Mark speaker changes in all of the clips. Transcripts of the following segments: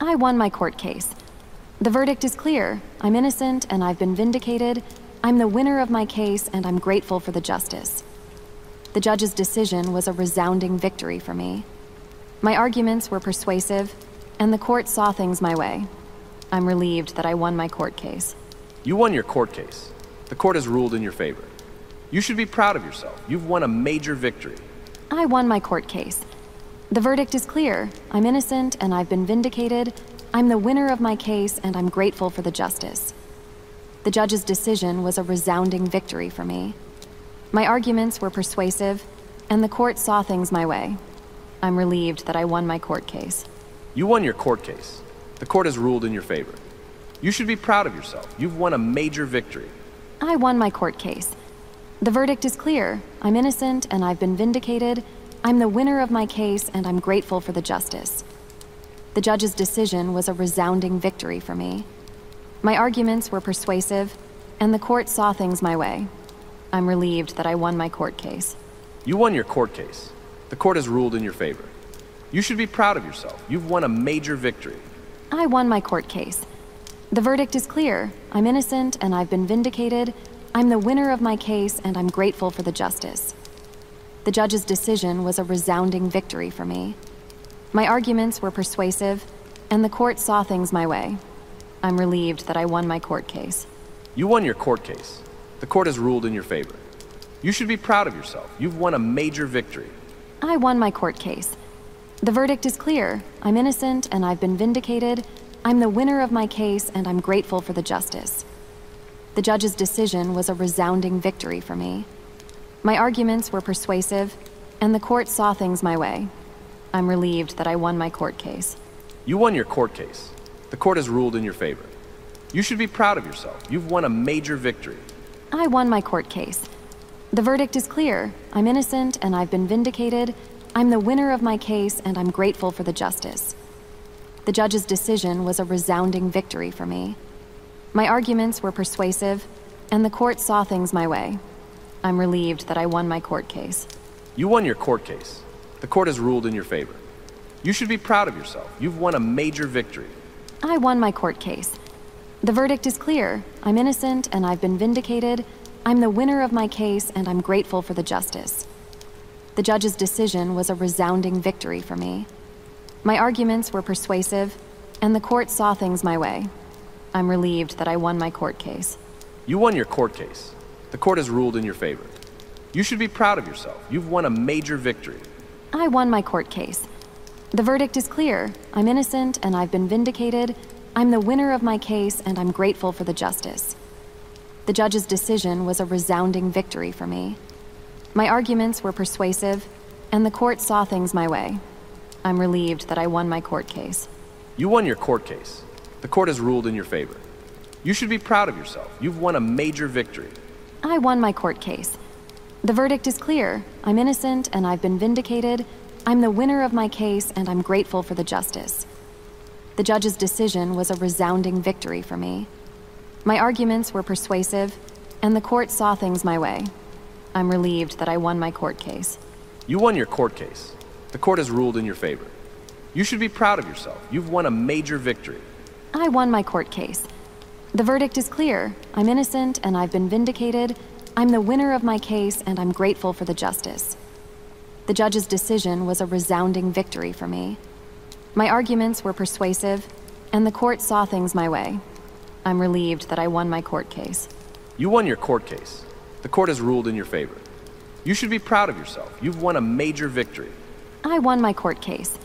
Speaker 1: I won my court case. The verdict is clear. I'm innocent and I've been vindicated. I'm the winner of my case and I'm grateful for the justice. The judge's decision was a resounding victory for me. My arguments were persuasive, and the court saw things my way. I'm relieved that I won my court case.
Speaker 2: You won your court case. The court has ruled in your favor. You should be proud of yourself. You've won a major victory.
Speaker 1: I won my court case. The verdict is clear. I'm innocent and I've been vindicated. I'm the winner of my case and I'm grateful for the justice. The judge's decision was a resounding victory for me. My arguments were persuasive, and the court saw things my way. I'm relieved that I won my court case.
Speaker 2: You won your court case. The court has ruled in your favor. You should be proud of yourself. You've won a major victory.
Speaker 1: I won my court case. The verdict is clear. I'm innocent and I've been vindicated. I'm the winner of my case and I'm grateful for the justice. The judge's decision was a resounding victory for me. My arguments were persuasive, and the court saw things my way. I'm relieved that I won my court case.
Speaker 2: You won your court case. The court has ruled in your favor. You should be proud of yourself. You've won a major victory.
Speaker 1: I won my court case. The verdict is clear. I'm innocent and I've been vindicated. I'm the winner of my case and I'm grateful for the justice. The judge's decision was a resounding victory for me. My arguments were persuasive, and the court saw things my way. I'm relieved that I won my court case.
Speaker 2: You won your court case. The court has ruled in your favor. You should be proud of yourself. You've won a major victory.
Speaker 1: I won my court case. The verdict is clear. I'm innocent and I've been vindicated. I'm the winner of my case and I'm grateful for the justice. The judge's decision was a resounding victory for me. My arguments were persuasive, and the court saw things my way. I'm relieved that I won my court case.
Speaker 2: You won your court case. The court has ruled in your favor. You should be proud of yourself. You've won a major victory.
Speaker 1: I won my court case. The verdict is clear. I'm innocent and I've been vindicated. I'm the winner of my case and I'm grateful for the justice. The judge's decision was a resounding victory for me. My arguments were persuasive, and the court saw things my way. I'm relieved that I won my court case.
Speaker 2: You won your court case. The court has ruled in your favor. You should be proud of yourself. You've won a major victory.
Speaker 1: I won my court case. The verdict is clear. I'm innocent and I've been vindicated. I'm the winner of my case and I'm grateful for the justice. The judge's decision was a resounding victory for me. My arguments were persuasive, and the court saw things my way. I'm relieved that I won my court case.
Speaker 2: You won your court case. The court has ruled in your favor. You should be proud of yourself. You've won a major victory.
Speaker 1: I won my court case. The verdict is clear. I'm innocent and I've been vindicated. I'm the winner of my case and I'm grateful for the justice. The judge's decision was a resounding victory for me. My arguments were persuasive, and the court saw things my way. I'm relieved that I won my court case.
Speaker 2: You won your court case. The court has ruled in your favor. You should be proud of yourself. You've won a major victory.
Speaker 1: I won my court case. The verdict is clear. I'm innocent and I've been vindicated. I'm the winner of my case and I'm grateful for the justice. The judge's decision was a resounding victory for me. My arguments were persuasive, and the court saw things my way. I'm relieved that I won my court case.
Speaker 2: You won your court case. The court has ruled in your favor. You should be proud of yourself. You've won a major victory.
Speaker 1: I won my court case. The verdict is clear. I'm innocent and I've been vindicated. I'm the winner of my case and I'm grateful for the justice. The judge's decision was a resounding victory for me. My arguments were persuasive, and the court saw things my way. I'm relieved that I won my court case.
Speaker 2: You won your court case. The court has ruled in your favor. You should be proud of yourself. You've won a major victory.
Speaker 1: I won my court case.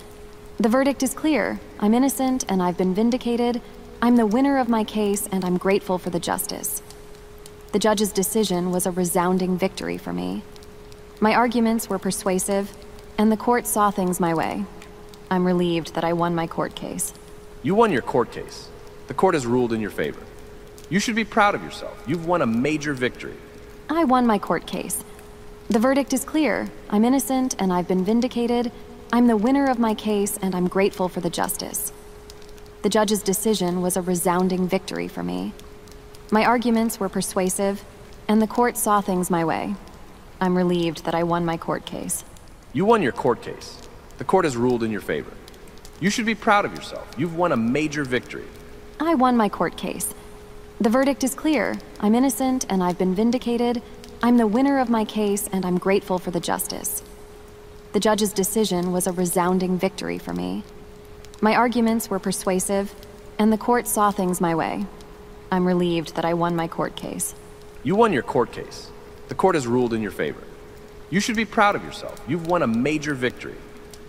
Speaker 1: The verdict is clear. I'm innocent and I've been vindicated. I'm the winner of my case and I'm grateful for the justice. The judge's decision was a resounding victory for me. My arguments were persuasive, and the court saw things my way. I'm relieved that I won my court case.
Speaker 2: You won your court case. The court has ruled in your favor. You should be proud of yourself. You've won a major victory.
Speaker 1: I won my court case. The verdict is clear. I'm innocent and I've been vindicated. I'm the winner of my case and I'm grateful for the justice. The judge's decision was a resounding victory for me. My arguments were persuasive, and the court saw things my way. I'm relieved that I won my court case.
Speaker 2: You won your court case. The court has ruled in your favor. You should be proud of yourself. You've won a major victory.
Speaker 1: I won my court case. The verdict is clear. I'm innocent and I've been vindicated. I'm the winner of my case and I'm grateful for the justice. The judge's decision was a resounding victory for me. My arguments were persuasive, and the court saw things my way. I'm relieved that I won my court case.
Speaker 2: You won your court case. The court has ruled in your favor. You should be proud of yourself. You've won a major victory.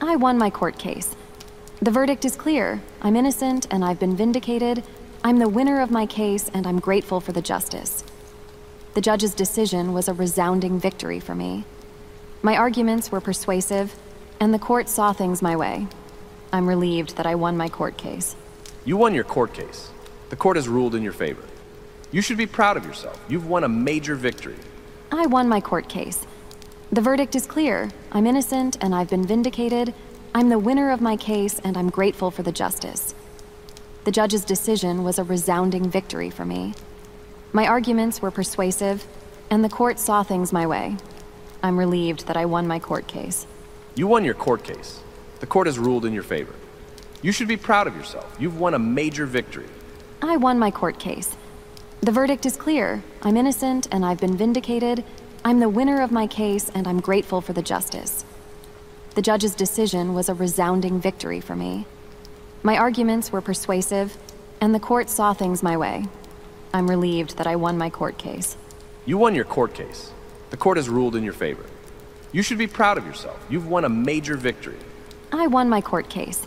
Speaker 1: I won my court case. The verdict is clear. I'm innocent and I've been vindicated. I'm the winner of my case and I'm grateful for the justice. The judge's decision was a resounding victory for me. My arguments were persuasive, and the court saw things my way. I'm relieved that I won my court case.
Speaker 2: You won your court case. The court has ruled in your favor. You should be proud of yourself. You've won a major victory.
Speaker 1: I won my court case. The verdict is clear. I'm innocent and I've been vindicated. I'm the winner of my case and I'm grateful for the justice. The judge's decision was a resounding victory for me. My arguments were persuasive, and the court saw things my way. I'm relieved that I won my court case.
Speaker 2: You won your court case. The court has ruled in your favor. You should be proud of yourself. You've won a major victory.
Speaker 1: I won my court case. The verdict is clear. I'm innocent and I've been vindicated. I'm the winner of my case and I'm grateful for the justice. The judge's decision was a resounding victory for me. My arguments were persuasive, and the court saw things my way. I'm relieved that I won my court case.
Speaker 2: You won your court case. The court has ruled in your favor. You should be proud of yourself. You've won a major victory.
Speaker 1: I won my court case.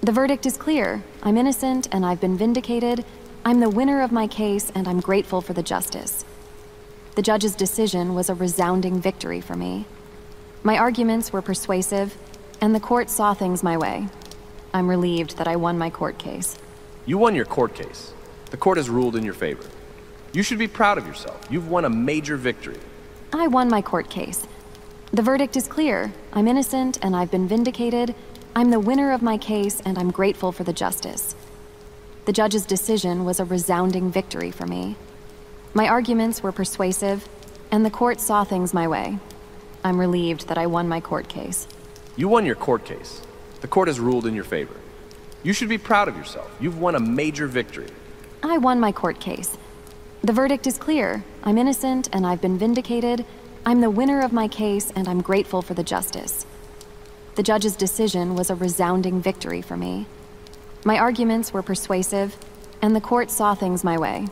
Speaker 1: The verdict is clear. I'm innocent and I've been vindicated. I'm the winner of my case and I'm grateful for the justice. The judge's decision was a resounding victory for me. My arguments were persuasive, and the court saw things my way. I'm relieved that I won my court case.
Speaker 2: You won your court case. The court has ruled in your favor. You should be proud of yourself. You've won a major victory.
Speaker 1: I won my court case. The verdict is clear. I'm innocent and I've been vindicated. I'm the winner of my case and I'm grateful for the justice. The judge's decision was a resounding victory for me. My arguments were persuasive, and the court saw things my way. I'm relieved that I won my court case.
Speaker 2: You won your court case. The court has ruled in your favor. You should be proud of yourself. You've won a major victory.
Speaker 1: I won my court case. The verdict is clear. I'm innocent and I've been vindicated. I'm the winner of my case and I'm grateful for the justice. The judge's decision was a resounding victory for me. My arguments were persuasive, and the court saw things my way.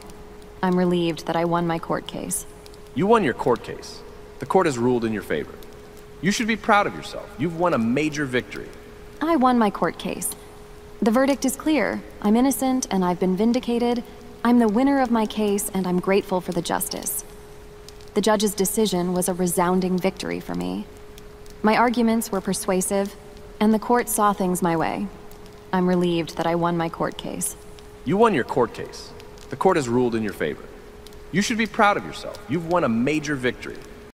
Speaker 1: I'm relieved that I won my court case.
Speaker 2: You won your court case. The court has ruled in your favor. You should be proud of yourself. You've won a major victory.
Speaker 1: I won my court case. The verdict is clear. I'm innocent and I've been vindicated. I'm the winner of my case and I'm grateful for the justice. The judge's decision was a resounding victory for me. My arguments were persuasive, and the court saw things my way. I'm relieved that I won my court case.
Speaker 2: You won your court case. The court has ruled in your favor. You should be proud of yourself. You've won a major victory.